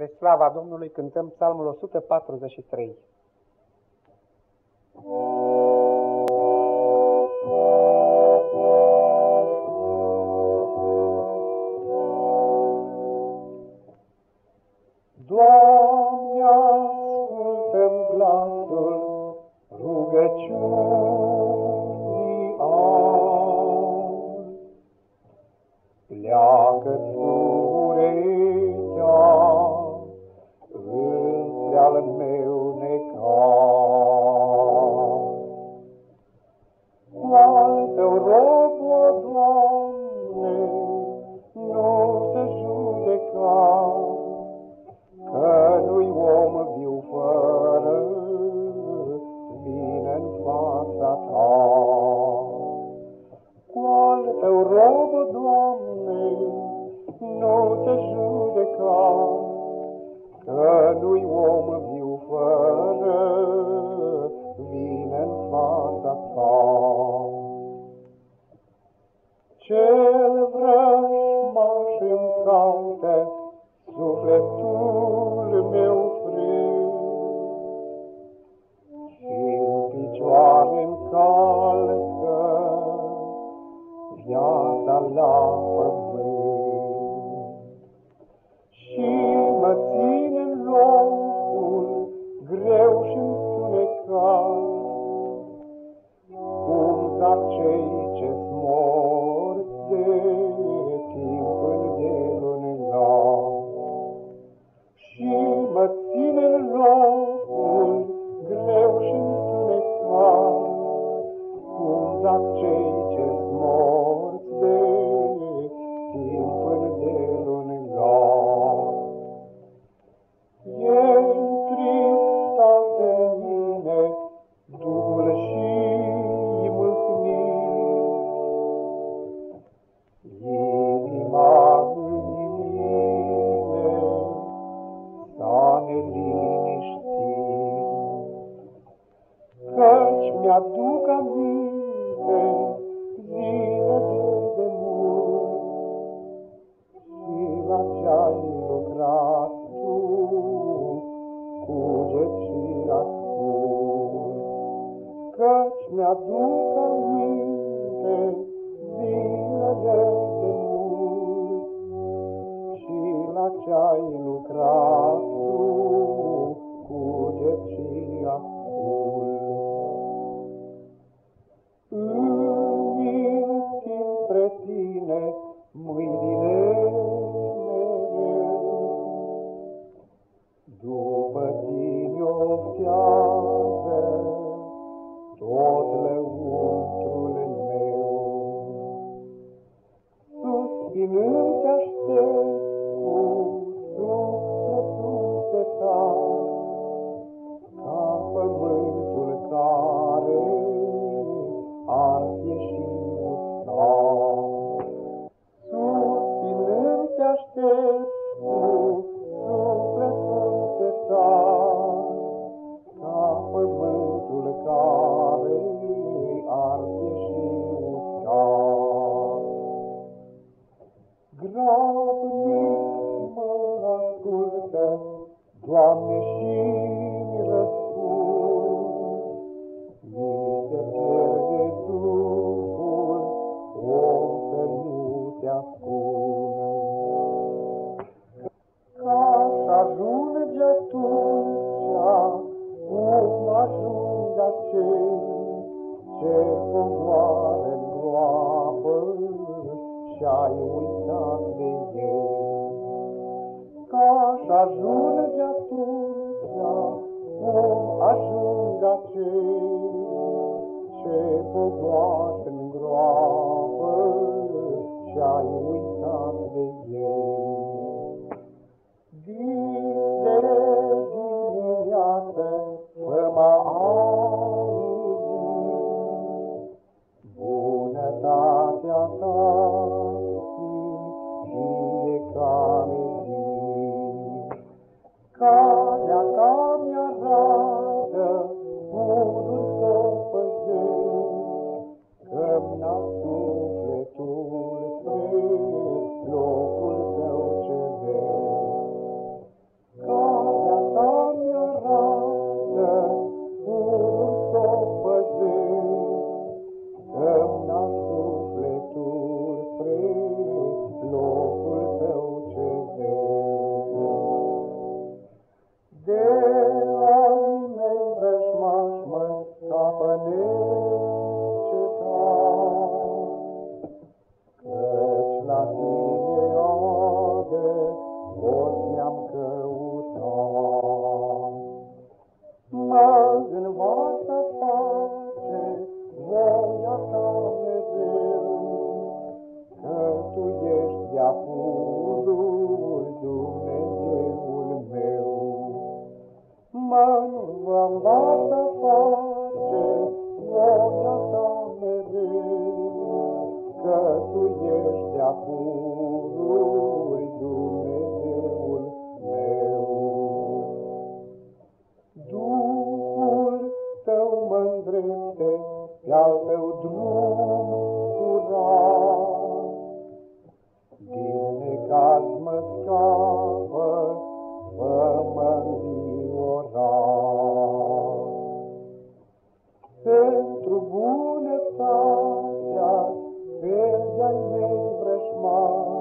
Spre slava Domnului cântăm psalmul 143. Doamne, ascultăm glasul rugăciunii al. Pleacă-ți al meu necar. La tău mi-aduc aminte zile de mult și la ce ai lucrat tu cuget și ascult, căci mi-aduc aminte zile de mult și la ce ai lucrat 别。smile.